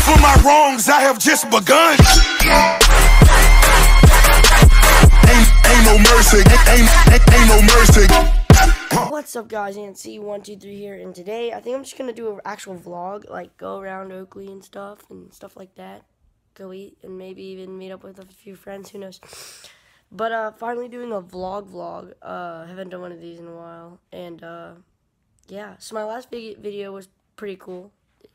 for my wrongs, I have just begun. Ain't, ain't no mercy, ain't, ain't, ain't no mercy. What's up guys, AntC123 here, and today I think I'm just gonna do an actual vlog, like go around Oakley and stuff, and stuff like that. Go eat, and maybe even meet up with a few friends, who knows. But, uh, finally doing a vlog vlog, uh, haven't done one of these in a while, and, uh, yeah. So my last video was pretty cool.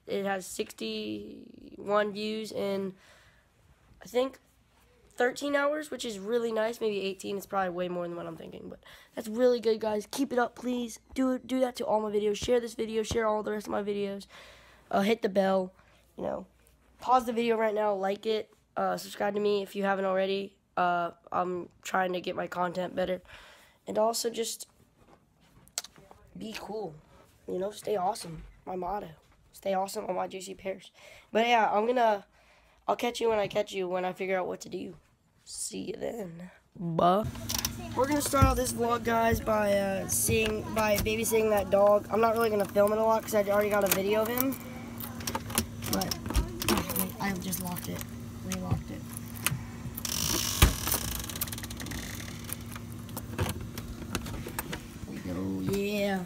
It has 61 views in, I think, 13 hours, which is really nice. Maybe 18. It's probably way more than what I'm thinking, but that's really good, guys. Keep it up, please. Do. Do that to all my videos. Share this video. Share all the rest of my videos. Uh, hit the bell. You know, pause the video right now. Like it. Uh, subscribe to me if you haven't already. Uh, I'm trying to get my content better, and also just be cool. You know, stay awesome. My motto. Stay awesome on my juicy pears. But yeah, I'm gonna. I'll catch you when I catch you when I figure out what to do. See you then. Bye. We're gonna start out this vlog, guys, by uh, seeing by babysitting that dog. I'm not really gonna film it a lot because I already got a video of him. But wait, I just locked it. Relocked it. There we go. Yeah.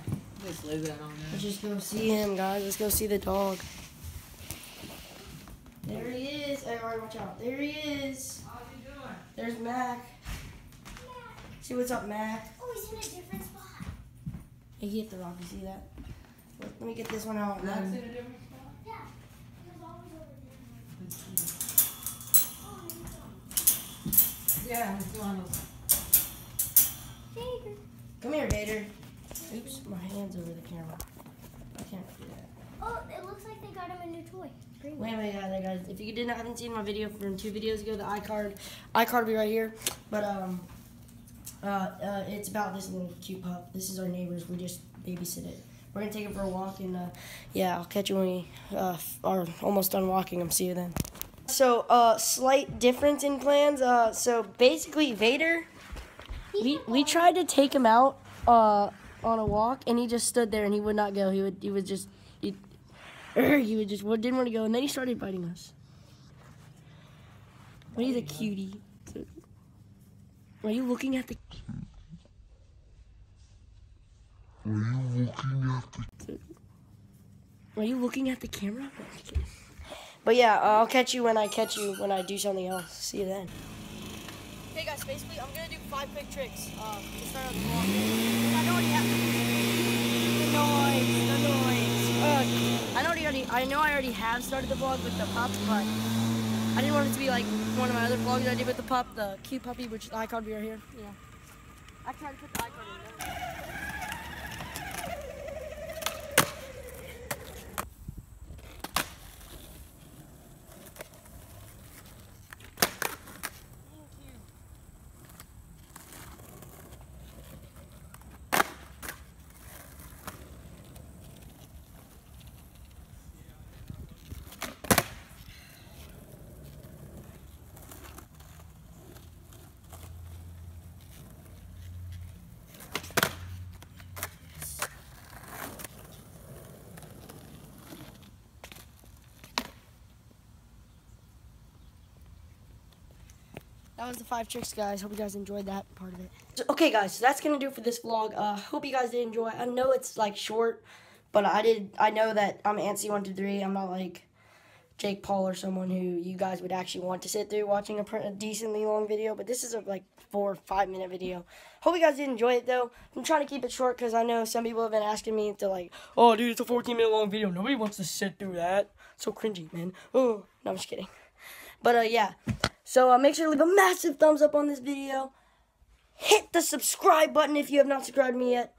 Just leave that on there. Let's just go see him, guys. Let's go see the dog. There he is. Hey, alright, watch out. There he is. How's he doing? There's Mac. Mac. See what's up, Mac. Oh, he's in a different spot. Hey, he hit the rock. You see that? Let, let me get this one out. Max um, in a different spot? Yeah. He always over there. Oh, Yeah, he's doing those. David. Come here, Vader. Oops, my hand's over the camera. I can't do that. Oh, it looks like they got him a new toy. Wait, wait, guys, guys. If you didn't haven't seen my video from two videos ago, the iCard, iCard will be right here. But um, uh, uh, it's about this little cute pup. This is our neighbors. We just babysit it. We're gonna take it for a walk, and uh, yeah, I'll catch you when we uh, are almost done walking. I'm see you then. So, uh, slight difference in plans. Uh, so basically, Vader, we we tried to take him out uh on a walk, and he just stood there and he would not go. He would he would just he, he would just didn't want to go, and then he started biting us. But he's a cutie. Are you looking at the? Are you looking at the Are you looking at the camera? But yeah, I'll catch you when I catch you when I do something else. See you then. Hey guys, basically I'm gonna do five quick tricks. Uh, to start out the vlog. I know already have the noise, the noise. Uh, I know already, I know I already have started the vlog with the pup, but I didn't want it to be like one of my other vlogs I did with the pup, the cute puppy, which the icon be right here. Yeah. I tried to put the icon in there. That was the five tricks, guys. Hope you guys enjoyed that part of it. Okay, guys, so that's gonna do for this vlog. Uh, hope you guys did enjoy. I know it's like short, but I did. I know that I'm antsy one two three. I'm not like Jake Paul or someone who you guys would actually want to sit through watching a, a decently long video. But this is a like four or five minute video. Hope you guys did enjoy it though. I'm trying to keep it short because I know some people have been asking me to like, oh dude, it's a 14 minute long video. Nobody wants to sit through that. So cringy, man. Oh, no, I'm just kidding. But uh, yeah. So uh, make sure to leave a massive thumbs up on this video. Hit the subscribe button if you have not subscribed to me yet.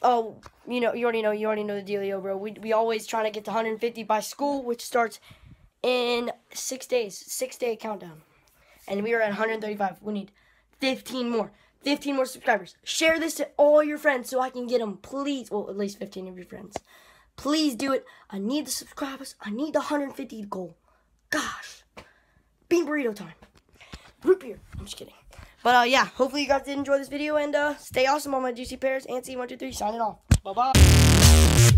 Oh, you know, you already know, you already know the dealio, bro. We we always trying to get to 150 by school, which starts in six days, six day countdown, and we are at 135. We need 15 more, 15 more subscribers. Share this to all your friends so I can get them, please. Well, at least 15 of your friends. Please do it. I need the subscribers. I need the 150 goal. Gosh. Bean burrito time. Root beer. I'm just kidding. But uh, yeah, hopefully you guys did enjoy this video and uh, stay awesome on my juicy pears. Antsy123 signing off. Bye bye.